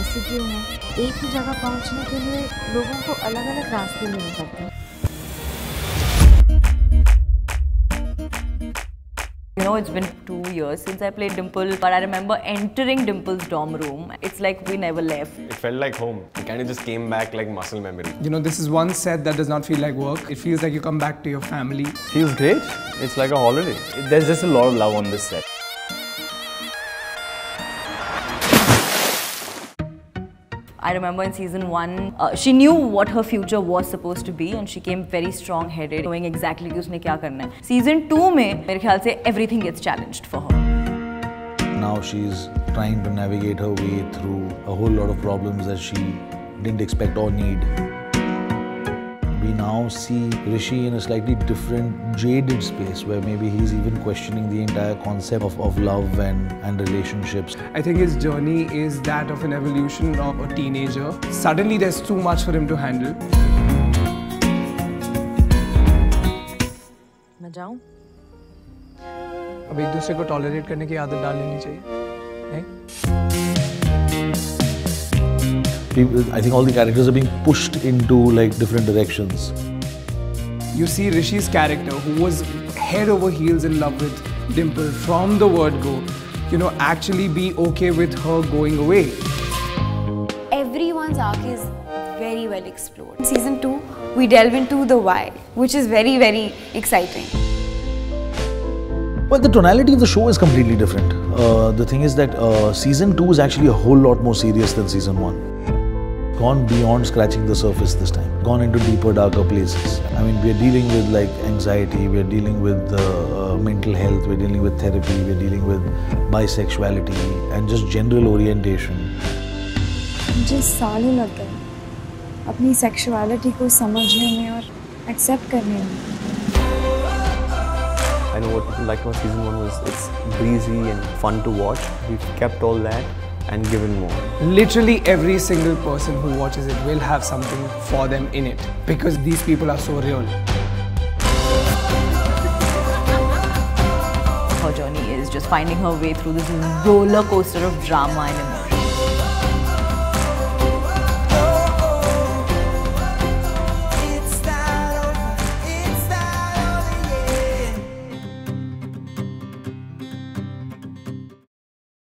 ऐसे क्यों है एक ही जगह पहुँचने के लिए लोगों को अलग अलग रास्ते लेने पड़ते हैं You know, it's been two years since I played Dimple, but I remember entering Dimple's dorm room. It's like we never left. It felt like home. It kind of just came back like muscle memory. You know, this is one set that does not feel like work. It feels like you come back to your family. Feels great. It's like a holiday. There's just a lot of love on this set. I remember in season one, uh, she knew what her future was supposed to be and she came very strong-headed, knowing exactly कि उसने क्या करना है. Season two में मेरे ख्याल से everything gets challenged for her. Now she's trying to navigate her way through a whole lot of problems that she didn't expect or need. We now see Rishi in a slightly different, jaded space where maybe he's even questioning the entire concept of, of love and, and relationships. I think his journey is that of an evolution of a teenager. Suddenly, there's too much for him to handle. मैं जाऊँ? अब एक दूसरे को tolerate करने की आदत डाल लेनी चाहिए नहीं People, I think all the characters are being pushed into like different directions. You see Rishi's character, who was head over heels in love with Dimple from the word go, you know, actually be okay with her going away. everyone's arc is very well explored. In season 2, we delve into the why, which is very, very exciting. Well, the tonality of the show is completely different. Uh, the thing is that uh, season 2 is actually a whole lot more serious than season 1 Gone beyond scratching the surface this time, gone into deeper, darker places. I mean, we're dealing with like anxiety, we're dealing with uh, uh, mental health, we're dealing with therapy, we're dealing with bisexuality and just general orientation. मुझे सालों लग गए अपनी sexuality को समझने में और accept करने में I know what people liked about season one was it's breezy and fun to watch. We've kept all that and given more. Literally every single person who watches it will have something for them in it because these people are so real. Her journey is just finding her way through this roller coaster of drama and emotion.